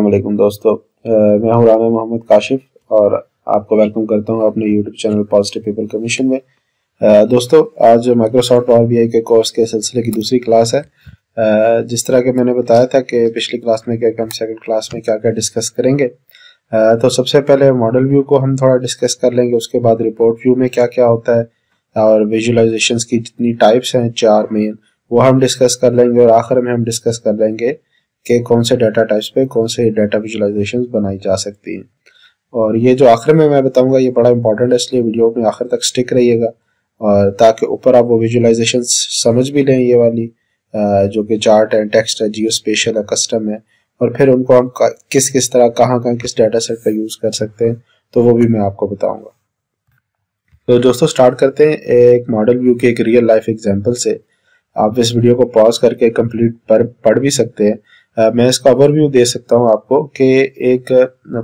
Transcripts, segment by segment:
वालेकुम दोस्तों। मैं हूँ राना मोहम्मद काशिफ और आपको वेलकम करता हूँ अपने YouTube channel positive people commission में। दोस्तों, आज माइक्रोसॉफ्ट पावर बीआई के कोर्स के सिलसिले की दूसरी क्लास है। जिस तरह के मैंने बताया था कि पिछली क्लास में क्या हम सेकंड क्लास में क्या क्या डिस्कस करेंगे। तो सबसे पहले मॉडल व्यू को हम थोड़ा डिस्कस कर लेंगे, उसके बाद रिपोर्ट व्यू में क्या क्या होता है और विजुअलाइजेशन की जितनी टाइप्स हैं, चार मेन वो हम डिस्कस कर लेंगे और आखिर में हम डिस्कस कर लेंगे कि कौन से डाटा टाइप्स पे कौन से डाटा विजुलाइजेशन बनाई जा सकती हैं। और ये जो आखिर में मैं बताऊँगा, ये बड़ा इंपॉर्टेंट है, इसलिए वीडियो में आखिर तक स्टिक रहिएगा। और ताकि ऊपर आप वो विजुलाइजेशन समझ भी लें ये वाली जो कि चार्ट है टेक्स्ट है जियो स्पेशल है कस्टम है, और फिर उनको हम किस किस तरह, कहाँ कहाँ, किस डाटा सेट का यूज़ कर सकते हैं तो वो भी मैं आपको बताऊँगा। तो दोस्तों स्टार्ट करते हैं एक मॉडल व्यू के एक रियल लाइफ एग्जांपल से। आप इस वीडियो को पॉज करके कंप्लीट पर, पढ़ भी सकते हैं। मैं इसका ओवरव्यू दे सकता हूँ आपको कि एक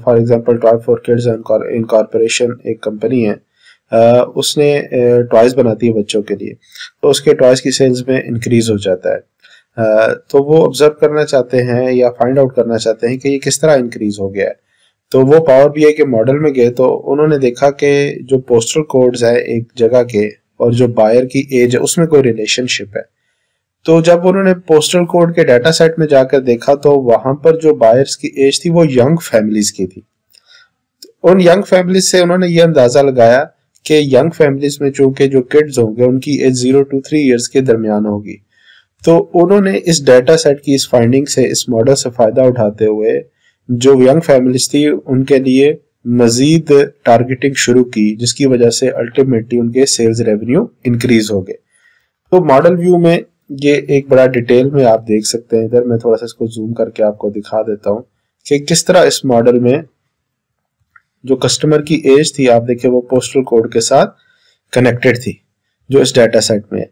for example toy for kids incorporation एक कंपनी है। Uh, उसने टॉयज बनाती है बच्चों के लिए। तो उसके टॉयज की सेल्स में इंक्रीज हो जाता है। Uh, तो वो ऑब्ज़र्व करना चाहते हैं या फाइंड आउट करना चाहते हैं कि ये किस तरह इंक्रीज हो गया है। तो वो पावर बी के मॉडल में गए तो उन्होंने देखा कि जो पोस्टल कोड्स है एक जगह के और जो बायर की एज है उसमें कोई रिलेशनशिप है। तो जब उन्होंने पोस्टल कोड के डाटा सेट में जाकर देखा तो वहाँ पर जो बायर्स की एज थी, वो यंग फैमिलीज़ की थी। उन यंग फैमिलीज़ से उन्होंने ये अंदाज़ा लगाया कि यंग फैमिलीज़ में चूँकि जो किड्स होंगे, उनकी age zero to three years के दरमियान होगी। तो उन्होंने इस डाटा सेट की इस फाइंडिंग से इस मॉडल से फ़ायदा उठाते हुए जो यंग फैमिलीज़ थी, उनके लिए मजीद टारगेटिंग शुरू की, जिसकी वजह से अल्टीमेटली उनके सेल्स रेवेन्यू इंक्रीज हो गए। तो मॉडल व्यू में ये एक बड़ा डिटेल में आप देख सकते हैं। इधर मैं थोड़ा सा इसको जूम करके आपको दिखा देता हूँ कि किस तरह इस मॉडल में जो कस्टमर की एज थी, आप देखिए वो पोस्टल कोड के साथ कनेक्टेड थी, जो इस डाटा सेट में है।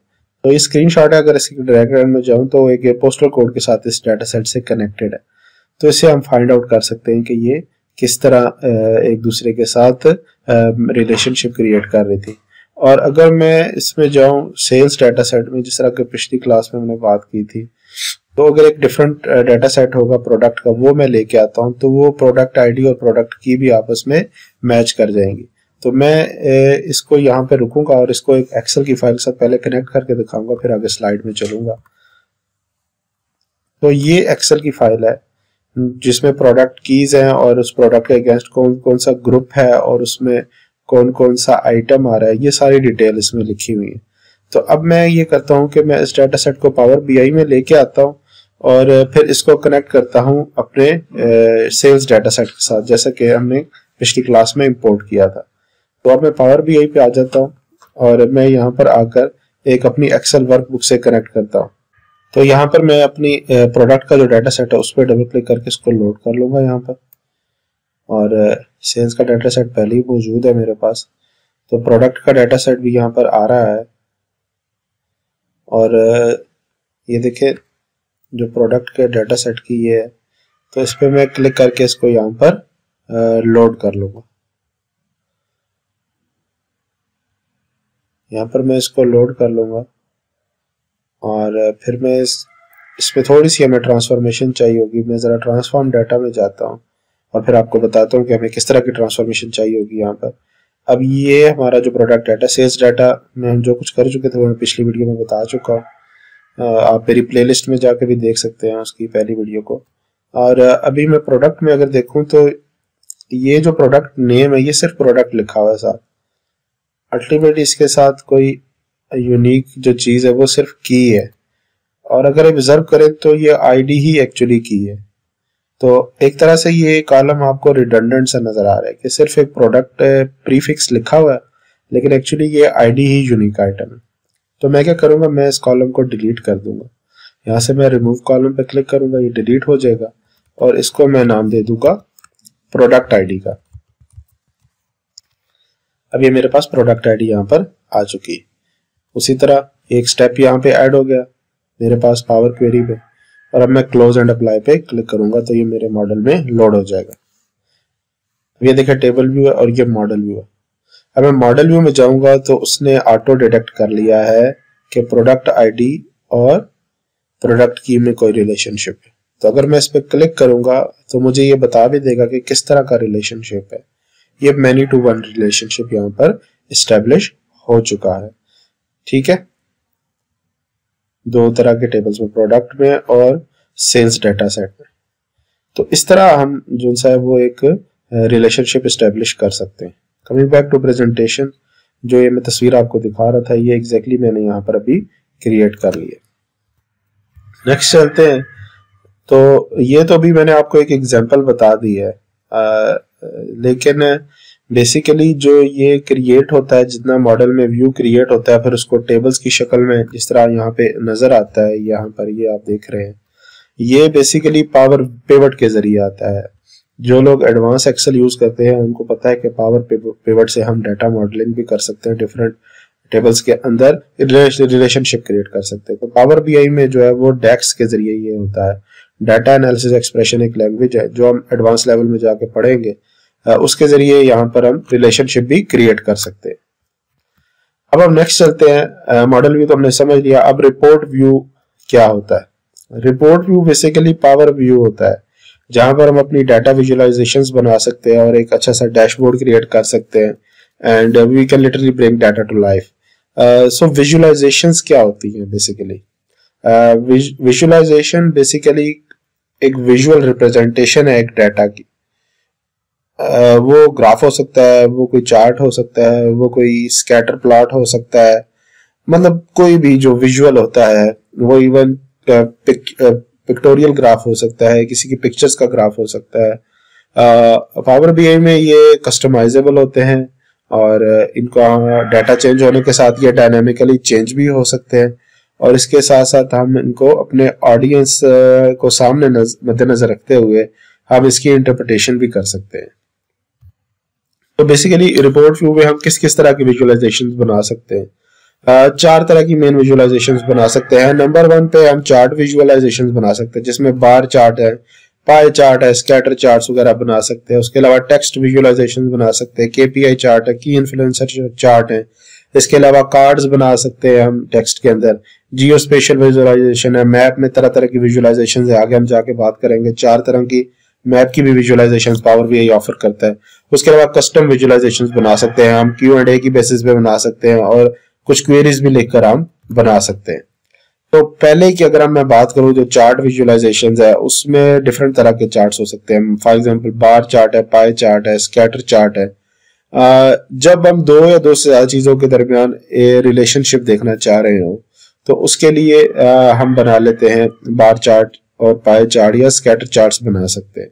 तो ये स्क्रीन है, अगर इसकी डायग्राम में जाऊँ तो एक पोस्टल कोड के साथ इस डाटा सेट से कनेक्टेड है। तो इसे हम फाइंड आउट कर सकते हैं कि ये किस तरह एक दूसरे के साथ रिलेशनशिप क्रिएट कर रही थी। और अगर मैं इसमें जाऊँ सेल्स डाटा सेट में, जिस तरह की पिछली क्लास में मैंने बात की थी तो अगर एक डिफरेंट डाटा सेट होगा प्रोडक्ट का, वो मैं लेके आता हूँ तो वो प्रोडक्ट आईडी और प्रोडक्ट की भी आपस में मैच कर जाएँगी। तो मैं इसको यहाँ पे रुकूँगा और इसको एक एक्सेल की फ़ाइल के साथ पहले कनेक्ट करके दिखाऊँगा, फिर आगे स्लाइड में चलूँगा। तो ये एक्सेल की फ़ाइल है, जिसमें प्रोडक्ट कीज हैं और उस प्रोडक्ट के अगेंस्ट कौन कौन सा ग्रुप है और उसमें कौन कौन सा आइटम आ रहा है, ये सारी डिटेल इसमें लिखी हुई है। तो अब मैं ये करता हूँ कि मैं इस डाटा सेट को पावर बीआई में लेके आता हूँ और फिर इसको कनेक्ट करता हूँ अपने सेल्स डाटा सेट के साथ, जैसा कि हमने पिछली क्लास में इंपोर्ट किया था। तो अब मैं पावर बीआई पे आ जाता हूँ और मैं यहाँ पर आकर एक अपनी एक्सेल वर्कबुक से कनेक्ट करता हूँ। तो यहाँ पर मैं अपनी प्रोडक्ट का जो डाटा सेट है, उस पर डबल क्लिक करके इसको लोड कर लूँगा यहाँ पर। और सेल्स का डाटा सेट पहले ही मौजूद है मेरे पास। तो प्रोडक्ट का डाटा सेट भी यहाँ पर आ रहा है। और ये देखिए जो प्रोडक्ट के डाटा सेट की ये है तो इस पर मैं क्लिक करके इसको यहाँ पर लोड कर लूँगा। यहाँ पर मैं इसको लोड कर लूँगा। और फिर मैं इस, इसमें थोड़ी सी हमें ट्रांसफॉर्मेशन चाहिए होगी। मैं ज़रा ट्रांसफॉर्म डाटा में जाता हूँ। और फिर आपको बताता हूँ कि हमें किस तरह की ट्रांसफॉर्मेशन चाहिए होगी यहाँ पर। अब ये हमारा जो प्रोडक्ट डाटा सेल्स डाटा में हम जो कुछ कर चुके थे, वो मैं पिछली वीडियो में बता चुका हूँ। आप मेरी प्लेलिस्ट में जाकर भी देख सकते हैं उसकी पहली वीडियो को। और अभी मैं प्रोडक्ट में अगर देखूँ तो ये जो प्रोडक्ट नेम है, ये सिर्फ़ प्रोडक्ट लिखा हुआ है साथ। अल्टीमेटली इसके साथ कोई यूनिक जो चीज़ है, वो सिर्फ़ की है। और अगर ऑब्ज़र्व करें तो ये आईडी ही एक्चुअली की है। तो एक तरह से ये कॉलम आपको रिडंडेंट सा नज़र आ रहा है कि सिर्फ़ एक प्रोडक्ट प्रीफिक्स लिखा हुआ है, लेकिन एक्चुअली ये आईडी ही यूनिक आइटम है। तो मैं क्या करूँगा? मैं इस कॉलम को डिलीट कर दूँगा। यहाँ से मैं रिमूव कॉलम पे क्लिक करूँगा, ये डिलीट हो जाएगा, और इसको मैं नाम दे दूँगा प्रोडक्ट आईडी का। अब ये मेरे पास प्रोडक्ट आईडी यहाँ पर आ चुकी है। उसी तरह एक स्टेप यहाँ पे ऐड हो गया, मेरे पास पावर क्वेरी पे। और अब मैं क्लोज एंड अप्लाई पे क्लिक करूँगा तो ये मेरे मॉडल में लोड हो जाएगा। ये देखिए टेबल व्यू है और ये मॉडल व्यू है। अब मैं मॉडल व्यू में जाऊँगा तो उसने ऑटो डिटेक्ट कर लिया है कि प्रोडक्ट आईडी और प्रोडक्ट की में कोई रिलेशनशिप है। तो अगर मैं इस पर क्लिक करूँगा तो मुझे ये बता भी देगा कि किस तरह का रिलेशनशिप है। ये मैनी टू वन रिलेशनशिप यहाँ पर स्टेब्लिश हो चुका है। ठीक है? दो तरह के टेबल्स में प्रोडक्ट में और सेल्स डाटा सेट में। तो इस तरह हम जो है वो एक रिलेशनशिप स्टेब्लिश कर सकते हैं। कमिंग बैक टू प्रेजेंटेशन जो ये मैं तस्वीर आपको दिखा रहा था ये एग्जैक्टली exactly मैंने यहाँ पर अभी क्रिएट कर लिया नेक्स्ट चलते हैं। तो ये तो अभी मैंने आपको एक एग्ज़ाम्पल बता दी है। आ, लेकिन बेसिकली जो ये क्रिएट होता है, जितना मॉडल में व्यू क्रिएट होता है, फिर उसको टेबल्स की शक्ल में जिस तरह यहाँ पे नज़र आता है, यहाँ पर ये आप देख रहे हैं। ये बेसिकली पावर पेवट के ज़रिए आता है। जो लोग एडवांस एक्सेल यूज़ करते हैं, उनको पता है कि पावर पेवट से हम डाटा मॉडलिंग भी कर सकते हैं डिफरेंट टेबल्स के अंदर रिलेशनशिप क्रिएट कर सकते हैं। तो पावर बीआई में जो है, वो डेक्स के ज़रिए ये होता है। डाटा एनालिसिस एक्सप्रेशन एक लैंग्वेज है, जो हम एडवांस लेवल में जाके पढ़ेंगे उसके ज़रिए यहाँ पर हम रिलेशनशिप भी क्रिएट कर सकते हैं। अब हम नेक्स्ट चलते हैं। मॉडल व्यू तो हमने समझ लिया। अब रिपोर्ट व्यू क्या होता है? Report view basically power view होता है, जहाँ पर हम अपनी डाटा विजुअलाइजेशंस बना सकते हैं और एक अच्छा सा डैशबोर्ड क्रिएट कर सकते हैं। And we can literally bring data to life so visualisations क्या होती हैं बेसिकली विजुअलाइजेशन बेसिकली एक विजुअल रिप्रेजेंटेशन है एक डाटा की। वो ग्राफ हो सकता है, वो कोई चार्ट हो सकता है, वो कोई स्कैटर प्लॉट हो सकता है। मतलब कोई भी जो विजुअल होता है, वो इवन पिक्टोरियल ग्राफ हो सकता है, किसी की पिक्चर्स का ग्राफ हो सकता है। पावर बी में ये कस्टमाइजेबल होते हैं और इनका डाटा चेंज होने के साथ ये डायनामिकली चेंज भी हो सकते हैं। और इसके साथ साथ हम इनको अपने ऑडियंस को सामने मद्देनजर रखते हुए हम इसकी इंटरप्रिटेशन भी कर सकते हैं। तो बेसिकली रिपोर्ट व्यू में हम किस किस तरह की विजुअलाइजेशन बना सकते हैं? चार तरह की मेन विजुअलाइजेशंस बना सकते हैं। नंबर वन पे हम चार्ट विजुअलाइजेशंस बना सकते हैं, जिसमें बार चार्ट है पाए चार्ट है स्कैटर चार्ट्स वगैरह बना सकते हैं। उसके अलावा टेक्स्ट विजुअलाइजेशन बना सकते हैं। केपीआई चार्ट है की इन्फ्लुएंसर चार्ट है। इसके अलावा कार्ड्स बना सकते हैं हम टेक्स्ट के अंदर। जियो स्पेशल विजुअलाइजेशन है मैप में तरह तरह की विजुअलाइजेशन है। आगे हम जाके बात करेंगे। चार तरह की मैप की भी विजुअलाइजेशन पावर भी ऑफ़र करता है। उसके अलावा कस्टम विजुअलाइजेशन बना सकते हैं हम क्यू एंड ए की बेसिस पे बना सकते हैं और कुछ क्वेरीज भी लिखकर हम बना सकते हैं। तो पहले की अगर मैं बात करूँ जो चार्ट विजुअलाइजेशन है, उसमें डिफरेंट तरह के चार्ट्स हो सकते हैं। फॉर एग्जांपल बार चार्ट है पाई चार्ट है स्कैटर चार्ट है। जब हम दो या दो से ज़्यादा चीज़ों के दरमियान रिलेशनशिप देखना चाह रहे हो तो उसके लिए हम बना लेते हैं बार चार्ट और पाई चार्ट या स्कैटर चार्ट्स बना सकते हैं।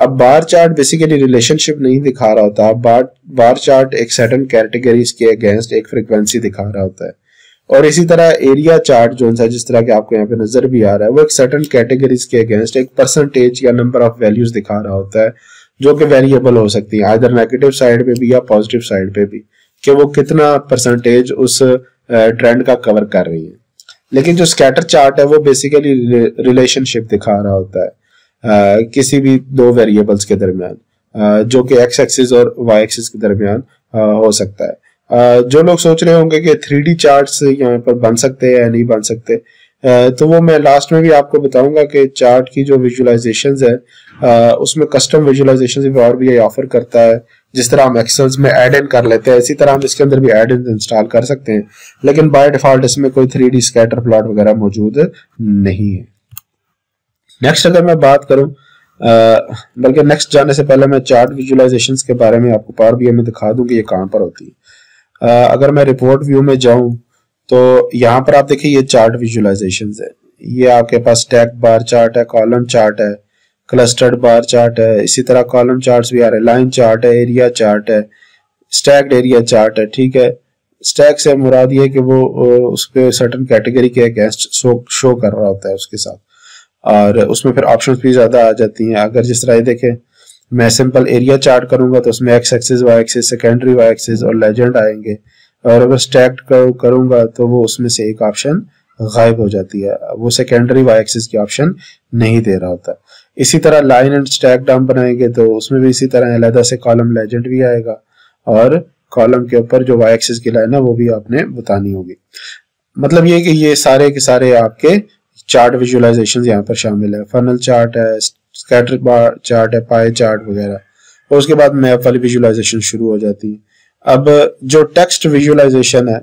अब बार चार्ट बेसिकली रिलेशनशिप नहीं दिखा रहा होता। बार बार चार्ट एक सर्टन कैटेगरीज के अगेंस्ट एक फ्रीक्वेंसी दिखा रहा होता है। और इसी तरह एरिया चार्ट जो है, जिस तरह के आपको यहाँ पे नज़र भी आ रहा है, वो एक सर्टन कैटेगरीज के अगेंस्ट एक परसेंटेज या नंबर ऑफ़ वैल्यूज़ दिखा रहा होता है, जो कि वेरिएबल हो सकती है आइधर नेगेटिव साइड पे भी या पॉजिटिव साइड पे भी, कि वो कितना परसेंटेज उस ट्रेंड का कवर कर रही है। लेकिन जो स्कैटर चार्ट है, वो बेसिकली रिलेशनशिप दिखा रहा होता है किसी भी दो वेरिएबल्स के दरमियान जो कि एक्स एक्सिस और वाई एक्सिस के दरमियान हो सकता है। जो लोग सोच रहे होंगे कि थ्री डी चार्ट यहाँ पर बन सकते हैं या नहीं बन सकते तो वो मैं लास्ट में भी आपको बताऊँगा कि चार्ट की जो विजुअलाइजेशंस है उसमें कस्टम विजुअलाइजेशन भी और भी ऑफ़र करता है। जिस तरह हम एक्सेल्स में एड इन कर लेते हैं, इसी तरह हम इसके अंदर भी एड इन इंस्टॉल कर सकते हैं। लेकिन बाय डिफ़ॉल्ट इसमें कोई थ्री डी स्कैटर प्लॉट वगैरह मौजूद नहीं है। नेक्स्ट अगर मैं बात करूँ बल्कि नेक्स्ट जाने से पहले मैं चार्ट विजुअलाइजेशंस के बारे में आपको पावर बी में दिखा दूँ कि ये कहाँ पर होती है। अगर मैं रिपोर्ट व्यू में जाऊँ तो यहाँ पर आप देखिए, ये चार्ट विजुअलाइजेशन है। ये आपके पास स्टैक बार चार्ट है कॉलम चार्ट है क्लस्टर्ड बार चार्ट है, इसी तरह कॉलम चार्ट भी आ रहे हैं। लाइन चार्ट है एरिया चार्ट है स्टैक्ड एरिया चार्ट है, ठीक है? स्टैक से मुराद ये कि वो उस पर सर्टन कैटेगरी के अगेंस्ट शो शो कर रहा होता है उसके साथ। और उसमें फिर ऑप्शंस भी ज़्यादा आ जाती हैं। अगर जिस तरह देखें, मैं सिंपल एरिया चार्ट करूँगा तो उसमें X axis Y axis secondary Y axis और लेजेंड आएँगे। और अगर स्टैक करूँगा तो वो उसमें से एक ऑप्शन गायब हो जाती है। वो सेकेंडरी वाई एक्सिस की ऑप्शन नहीं दे रहा होता। इसी तरह लाइन एंड स्टैक डाउन बनाएँगे तो उसमें भी इसी तरह अलहदा से कॉलम लेजेंड भी आएगा और कॉलम के ऊपर जो वाई एक्सिस की लाइन है वो भी आपने बतानी होगी। मतलब ये कि ये सारे के सारे आपके चार्ट विजुअलाइजेशन यहाँ पर शामिल है। फनल चार्ट है स्कैटर चार्ट है पाए चार्ट वगैरह। और उसके बाद मैप वाली विजुअलाइजेशन शुरू हो जाती है। अब जो टेक्स्ट विजुअलाइजेशन है,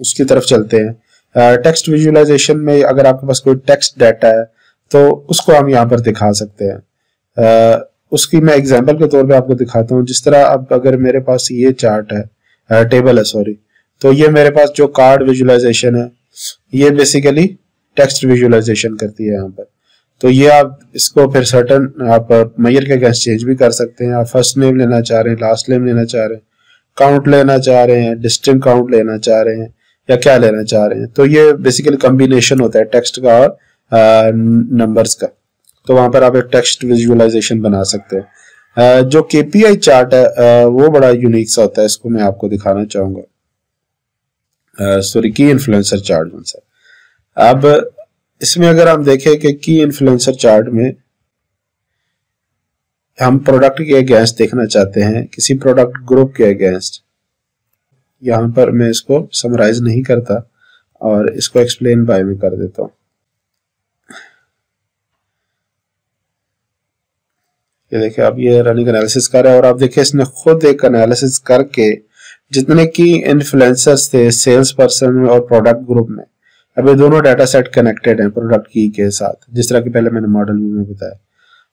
उसकी तरफ़ चलते हैं। टेक्स्ट विजुअलाइजेशन में अगर आपके पास कोई टेक्स्ट डाटा है तो उसको हम यहाँ पर दिखा सकते हैं। उसकी मैं एग्जांपल के तौर पे आपको दिखाता हूँ। जिस तरह अब अगर मेरे पास ये चार्ट है टेबल है सॉरी तो ये मेरे पास जो कार्ड विजुअलाइजेशन है, ये बेसिकली टेक्स्ट विजुअलाइजेशन करती है यहाँ पर। तो ये आप इसको फिर सर्टन आप, मैयर के अगेंस्ट चेंज भी कर सकते हैं। आप फ़र्स्ट नेम लेना चाह रहे हैं लास्ट नेम लेना चाह रहे हैं। काउंट लेना चाह रहे हैं डिस्टिंग काउंट लेना चाह रहे हैं, या क्या लेना चाह रहे हैं? तो ये बेसिकली कम्बिनेशन होता है टेक्स्ट का और नंबर्स का। तो वहाँ पर आप एक टेक्स्ट विजुअलाइजेशन बना सकते हैं। जो केपीआई चार्ट है वो बड़ा यूनिक सा होता है, इसको मैं आपको दिखाना चाहूँगा। सॉरी की इन्फ्लुएंसर चार्ट अब, इसमें अगर हम देखें कि की इन्फ्लुएंसर चार्ट में हम प्रोडक्ट के अगेंस्ट देखना चाहते हैं, किसी प्रोडक्ट ग्रुप के अगेंस्ट यहाँ पर मैं इसको समराइज नहीं करता और इसको एक्सप्लेन बाय में कर देता हूँ। ये देखिए अब ये रनिंग एनालिसिस कर रहा है और आप देखिए, इसने खुद एक एनालिसिस करके जितने की इन्फ्लुएंसर्स थे सेल्स पर्सन और प्रोडक्ट ग्रुप में, अब ये दोनों डाटा सेट कनेक्टेड हैं प्रोडक्ट की के साथ, जिस तरह की पहले मैंने मॉडल व्यू में बताया।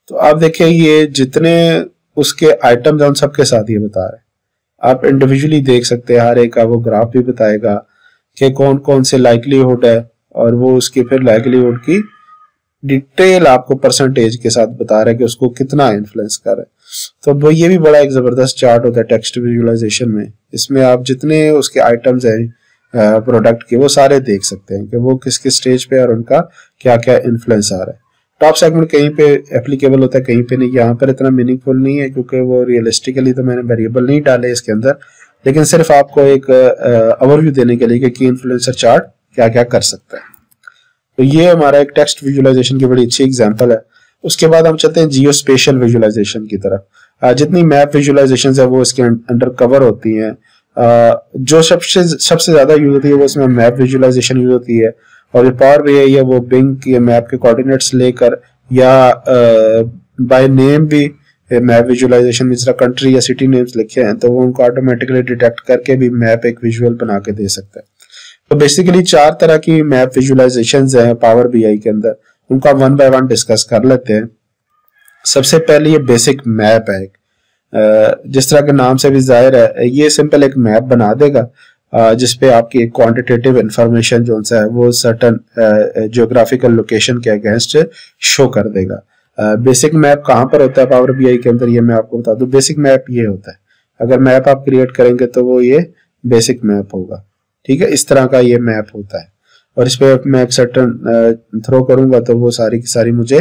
तो आप देखिए ये जितने उसके आइटम्स हैं, उन सबके साथ ये बता रहे आप इंडिविजुअली देख सकते हैं, हर एक का वो ग्राफ भी बताएगा कि कौन कौन से लाइकलीहुड है और वो उसकी फिर लाइकलीहुड की डिटेल आपको परसेंटेज के साथ बता रहा है कि उसको कितना इन्फ्लुएंस कर रहा है। तो वो ये भी बड़ा एक ज़बरदस्त चार्ट होता है टेक्स्ट विजुअलाइजेशन में। इसमें आप जितने उसके आइटम्स हैं प्रोडक्ट के, वो सारे देख सकते हैं कि वो किस किस स्टेज पे और उनका क्या क्या इन्फ्लुएंस आ रहा है। टॉप सेगमेंट कहीं पे एप्लीकेबल होता है, कहीं पे नहीं। यहाँ पर इतना मीनिंगफुल नहीं है, क्योंकि वो रियलिस्टिकली तो मैंने वेरिएबल नहीं डाले इसके अंदर। लेकिन सिर्फ़ आपको एक ओवरव्यू देने के लिए कि इन्फ्लुएंसर चार्ट क्या क्या कर सकता है। तो ये हमारा एक टेक्स्ट विजुअलाइजेशन की बड़ी अच्छी एग्ज़ाम्पल है। उसके बाद हम चलते हैं जियो स्पेशल विजुअलाइजेशन की तरफ़। जितनी मैप विजुअलाइजेशन है वो इसके अंडर कवर होती हैं। जो सबसे सबसे ज़्यादा यूज़ होती है वो इसमें मैप विजुअलाइजेशन यूज़ होती है। और जो पावर भी है वो बिंग के मैप के कोऑर्डिनेट्स लेकर, या बाय नेम भी मैप विजुअलाइजेशन में तरह कंट्री या सिटी नेम्स लिखे हैं तो वो उनको ऑटोमेटिकली डिटेक्ट करके भी मैप एक विजुअल बना के दे सकता है। तो बेसिकली चार तरह की मैप विजुअलाइजेशन है पावर बी आई के अंदर। उनका वन बाय वन डिस्कस कर लेते हैं। सबसे पहले ये बेसिक मैप है जिस तरह के नाम से भी ज़ाहिर है, ये सिंपल एक मैप बना देगा। जिसपे आपकी क्वांटिटेटिव इंफॉर्मेशन जो है, वो सर्टन जियोग्राफिकल लोकेशन के अगेंस्ट शो कर देगा। बेसिक मैप कहाँ पर होता है पावर बी के अंदर, ये मैं आपको बता दू। बेसिक मैप ये होता है। अगर मैप आप क्रिएट करेंगे तो वो ये बेसिक मैप होगा। ठीक है? इस तरह का ये मैप होता है। और इस पर मैं सर्टन थ्रो करूँगा तो वो सारी की सारी मुझे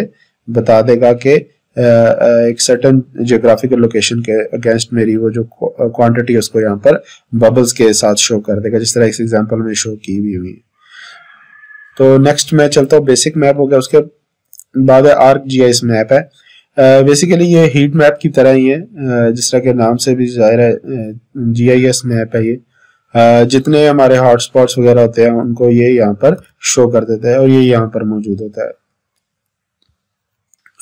बता देगा कि एक सर्टन जियोग्राफिकल लोकेशन के अगेंस्ट मेरी वो जो क्वांटिटी है उसको यहाँ पर बबल्स के साथ शो कर देगा, जिस तरह इस एग्जांपल में शो की भी हुई है। तो नेक्स्ट मैं चलता हूँ बेसिक मैप हो गया, उसके बाद आर्क जी आई मैप है। बेसिकली ये हीट मैप की तरह ही है जिस तरह के नाम से भी ज़ाहिर है जी आई एस मैप है ये। जितने हमारे हॉटस्पॉट्स वगैरह होते हैं, उनको ये यहाँ पर शो कर देता है और ये यहाँ पर मौजूद होता है।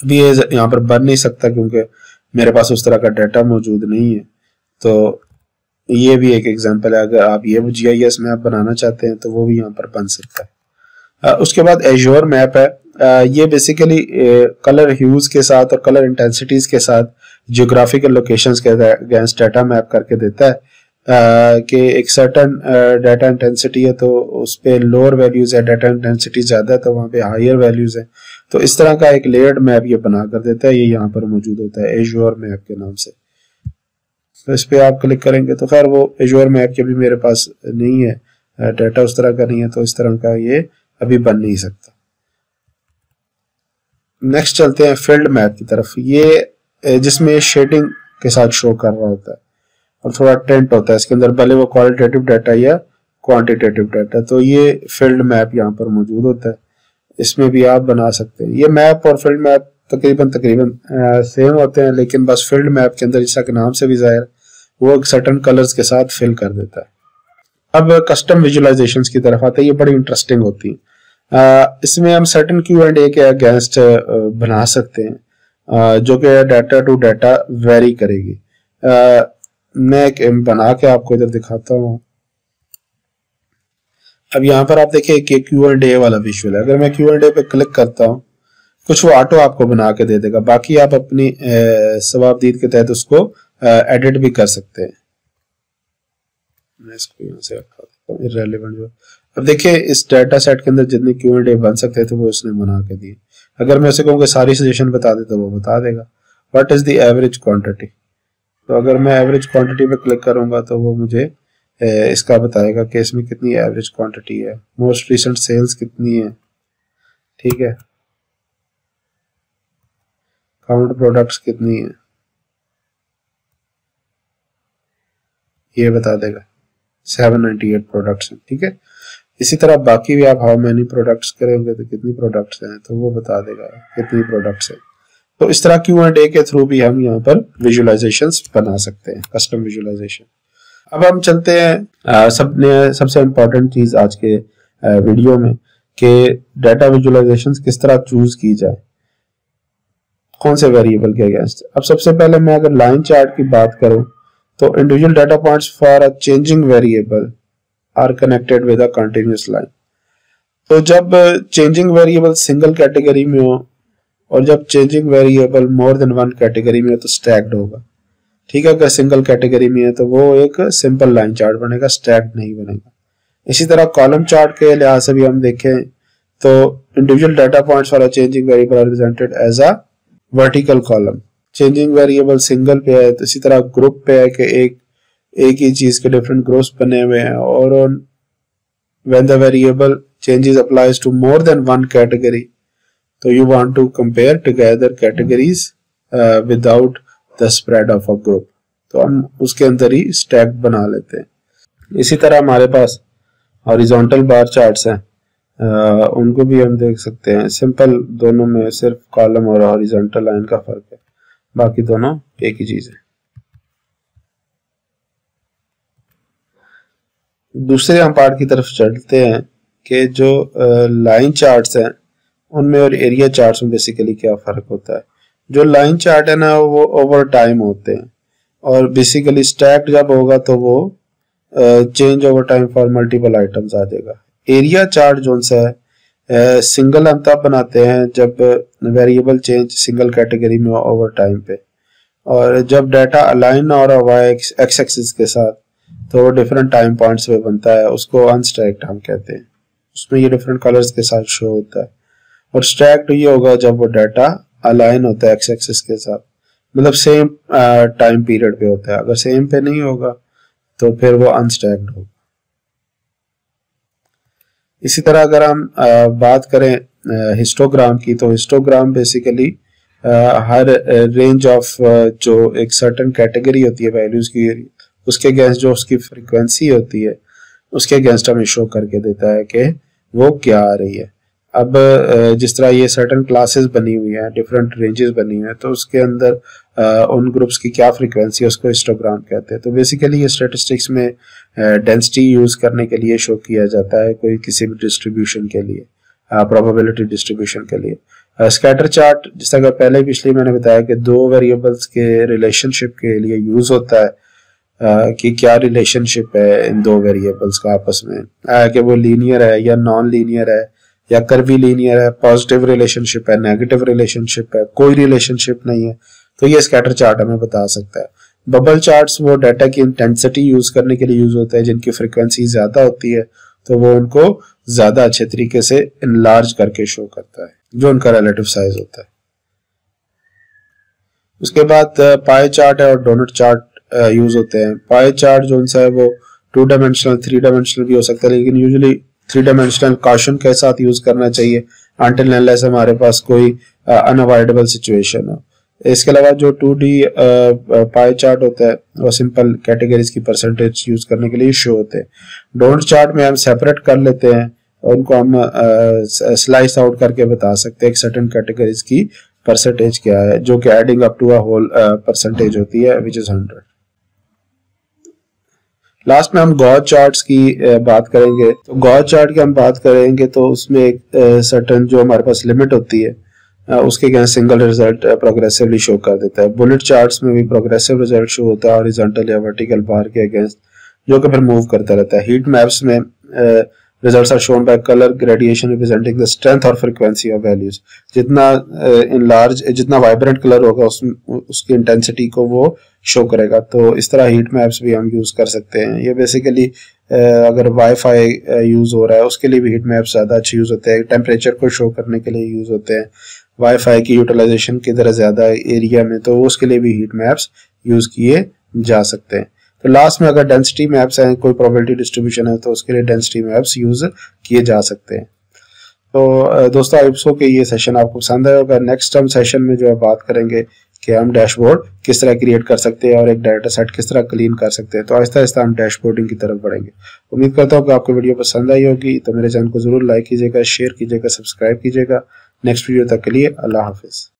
अभी ये यहाँ पर बन नहीं सकता क्योंकि मेरे पास उस तरह का डाटा मौजूद नहीं है। तो ये भी एक एग्जांपल है, अगर आप ये जी आई एस मैप बनाना चाहते हैं तो वो भी यहाँ पर बन सकता है। उसके बाद एजोर मैप है। ये बेसिकली कलर ह्यूज के साथ और कलर इंटेंसिटीज के साथ जियोग्राफिकल लोकेशंस के अगेंस्ट डाटा मैप करके देता है। कि एक सर्टन डाटा इंटेंसिटी है तो उस पर लोअर वैल्यूज़ है डाटा इंटेंसिटी ज़्यादा है तो वहाँ पे हायर वैल्यूज़ है। तो इस तरह का एक लेयर्ड मैप ये बना कर देता है, ये यहाँ पर मौजूद होता है एजोर मैप के नाम से। तो इस पे आप क्लिक करेंगे तो खैर वो एजोर मैप के भी मेरे पास नहीं है डाटा उस तरह का नहीं है तो इस तरह का ये अभी बन नहीं सकता। नेक्स्ट चलते हैं फ़ील्ड मैप की तरफ़। ये जिसमें शेडिंग के साथ शो कर रहा होता है, और थोड़ा टेंट होता है, इसके अंदर भले वो क्वालिटेटिव डाटा या क्वांटिटेटिव डाटा तो ये फ़ील्ड मैप यहाँ पर मौजूद होता है। इसमें भी आप बना सकते हैं। ये मैप और फ़ील्ड मैप तकरीबन तकरीबन सेम होते हैं, लेकिन बस फ़ील्ड मैप के अंदर जैसा नाम से भी ज़ाहिर, वो एक सर्टन कलर्स के साथ फिल कर देता है। अब कस्टम विजुअलाइजेशंस की तरफ़ आते हैं, ये बड़ी इंटरेस्टिंग होती है। इसमें हम सर्टन क्यू एंड ए के अगेंस्ट बना सकते हैं जो कि डाटा टू डाटा वेरी करेगी। मैं एक, बना के आपको इधर दिखाता हूँ। अब यहाँ पर आप देखिए कि क्यू एंड ए वाला विजुअल है। अगर मैं क्यू एंड ए पे क्लिक करता हूँ, कुछ वो ऑटो आपको बना के दे देगा। बाकी आप अपनी सवाबदीद के तहत उसको एडिट भी कर सकते हैं। मैं इसको से जो। अब देखिए, इस डाटा सेट के अंदर जितने क्यू एंड ए बन सकते थे, वो उसने बना के दिए। अगर मैं उसे कहूँ सारी सजेशन बता दे तो वो बता देगा। What is the average quantity तो अगर मैं एवरेज क्वांटिटी पे क्लिक करूँगा तो वो मुझे इसका बताएगा कि इसमें कितनी एवरेज क्वांटिटी है? मोस्ट रिसेंट सेल्स कितनी है? ठीक है। काउंट प्रोडक्ट्स कितनी है? ये बता देगा। 798 प्रोडक्ट्स हैं, ठीक है? इसी तरह बाकी भी आप हाउ मैनी प्रोडक्ट्स करेंगे तो कितनी प्रोडक्ट्स हैं तो वो बता देगा कितनी प्रोडक्ट्स हैं। तो इस तरह क्यू एंड ए के थ्रू भी हम यहाँ पर विजुअलाइजेशन बना सकते हैं कस्टम विजुअलाइजेशन अब हम चलते हैं सबने, सबसे इम्पोर्टेंट चीज़ आज के वीडियो में कि डाटा विजुअलाइजेशन किस तरह चूज़ की जाए। कौन से वेरिएबल के अगेंस्ट अब सबसे पहले मैं अगर लाइन चार्ट की बात करूँ तो individual data points for a changing variable are connected with a continuous line तो जब चेंजिंग वेरिएबल सिंगल कैटेगरी में हो, और जब changing variable more than one category में हो तो स्टैक्ड होगा। ठीक है अगर सिंगल कैटेगरी में है तो वो एक सिंपल लाइन चार्ट बनेगा स्टैक्ड नहीं बनेगा। इसी तरह कॉलम चार्ट के लिहाज से भी हम देखें तो individual data for a changing variable represented as a vertical column changing variable single पे है तो इसी तरह ग्रुप पे है कि एक एक ही चीज़ के डिफरेंट ग्रुप्स बने हुए हैं और when the variable changes applies to more than one category so you want to compare together categories uh, without the spread of a group. तो हम उसके अंदर ही स्टैक बना लेते हैं। इसी तरह हमारे पास हॉरिजॉन्टल बार चार्ट्स हैं। उनको भी हम देख सकते हैं। सिंपल दोनों में सिर्फ़ कॉलम और हॉरिजॉन्टल लाइन का फ़र्क है। बाकी दोनों एक ही चीज़ है। दूसरे हम पार्ट की तरफ़ चलते हैं कि जो लाइन चार्ट्स हैं, उनमें और एरिया चार्ट्स में बेसिकली क्या फ़र्क होता है। जो लाइन चार्ट है ना, वो ओवर टाइम होते हैं। और बेसिकली स्टैक्ड जब होगा तो वो change over time for multiple items आ जाएगा। एरिया चार्ट जो है सिंगल हम तब बनाते हैं जब वेरिएबल चेंज सिंगल कैटेगरी में ओवर टाइम पे। और जब डाटा अलाइन और हुआ एक्स एक्सिस के साथ तो वो डिफरेंट टाइम पॉइंट्स पे बनता है। उसको अनस्ट्रैक्ट हम कहते हैं। उसमें ये डिफरेंट कलर्स के साथ शो होता है। और स्ट्रैक्ट ये होगा जब वो डाटा अलाइन होता है एक्स एक्सिस के साथ। मतलब सेम टाइम पीरियड पे होता है। अगर सेम पे नहीं होगा तो फिर वो अनस्टैक्ड होगा। इसी तरह अगर हम बात करें हिस्टोग्राम की तो हिस्टोग्राम बेसिकली हर रेंज ऑफ़ जो एक सर्टन कैटेगरी होती है वैल्यूज़ की, उसके अगेंस्ट जो उसकी फ्रीक्वेंसी होती है, उसके अगेंस्ट हमें शो करके देता है कि वो क्या आ रही है। अब जिस तरह ये सर्टन क्लासेस बनी हुई हैं डिफरेंट रेंजेस बनी हुई हैं तो उसके अंदर उन ग्रुप्स की क्या फ्रीक्वेंसी है उसको हिस्टोग्राम कहते हैं। तो बेसिकली ये स्टेटिस्टिक्स में डेंसिटी यूज़ करने के लिए शो किया जाता है कोई किसी भी डिस्ट्रीब्यूशन के लिए प्रोबेबिलिटी डिस्ट्रीब्यूशन के लिए। स्कैटर चार्ट जिस तरह पहले पिछले मैंने बताया कि दो वेरिएबल्स के रिलेशनशिप के लिए यूज़ होता है Uh, कि क्या रिलेशनशिप है इन दो वेरिएबल्स का आपस में uh, कि वो लीनियर है या नॉन लीनियर है या कर्वी लीनियर है पॉजिटिव रिलेशनशिप है नेगेटिव रिलेशनशिप है, कोई रिलेशनशिप नहीं है तो ये स्कैटर चार्ट हमें बता सकता है। बबल चार्ट्स वो डाटा की इंटेंसिटी यूज़ करने के लिए यूज़ होते हैं, जिनकी फ्रिक्वेंसी ज़्यादा होती है तो वो उनको ज़्यादा अच्छे तरीके से इनलार्ज करके शो करता है, जो उनका रिलेटिव साइज़ होता है। उसके बाद पाए चार्ट है और डोनट चार्ट यूज़ होते हैं। पाए चार्ट जो है वो टू डायमेंशनल थ्री डायमेंशनल भी हो सकता है, लेकिन यूजुअली थ्री डायमेंशनल कॉशन के साथ यूज़ करना चाहिए। अनलेस हमारे पास कोई अनअवॉइडेबल सिचुएशन हो। इसके अलावा जो टू डी पाई चार्ट होता है, वो सिंपल कैटेगरीज की परसेंटेज यूज़ करने के लिए शो होते हैं। डोंट चार्ट में हम सेपरेट कर लेते हैं, उनको हम स्लाइस आउट करके बता सकते हैं एक सर्टन कैटेगरीज की परसेंटेज क्या है, जो कि adding up to a whole percentage होती है विच इज़ हंड्रेड लास्ट में हम गॉड चार्ट्स की बात करेंगे। तो गॉड चार्ट की हम बात करेंगे तो उसमें एक सर्टन जो हमारे पास लिमिट होती है उसके क्या सिंगल रिज़ल्ट प्रोग्रेसिवली शो कर देता है। बुलेट चार्ट्स में भी प्रोग्रेसिव रिज़ल्ट शो होता है हॉरिजॉन्टल या वर्टिकल बार के अगेंस्ट जो कि फिर मूव करता रहता है। हीट मैप्स में results are shown by color gradation representing the strength or frequency of values. जितना इन uh, लार्ज जितना वाइब्रेंट कलर होगा उस उसकी इंटेंसिटी को वो शो करेगा। तो इस तरह हीट मैप्स भी हम यूज़ कर सकते हैं। ये बेसिकली uh, अगर वाईफाई यूज़ uh, हो रहा है उसके लिए भी हीट मैप्स ज़्यादा अच्छे यूज़ होते हैं। टेम्परेचर को शो करने के लिए यूज़ होते हैं। वाईफाई की यूटिलाइजेशन तरह ज़्यादा एरिया में तो उसके लिए भी हीट मैप्स यूज़ किए जा सकते हैं। तो लास्ट में अगर डेंसिटी मैप्स हैं, कोई प्रोबेबिलिटी डिस्ट्रीब्यूशन है तो उसके लिए डेंसिटी मैप्स यूज़ किए जा सकते हैं। तो दोस्तों आई सो के ये सेशन आपको पसंद आया होगा। नेक्स्ट हम सेशन में जो है बात करेंगे कि हम डैशबोर्ड किस तरह क्रिएट कर सकते हैं और एक डाटा सेट किस तरह क्लीन कर सकते हैं। तो आहिस्ता आहिस्ता हम डैशबोर्डिंग की तरफ़ बढ़ेंगे। उम्मीद करता हूँ कि आपको वीडियो पसंद आई होगी। तो मेरे चैनल को ज़रूर लाइक कीजिएगा शेयर कीजिएगा सब्सक्राइब कीजिएगा। नेक्स्ट वीडियो तक के लिए अल्लाह हाफिज़।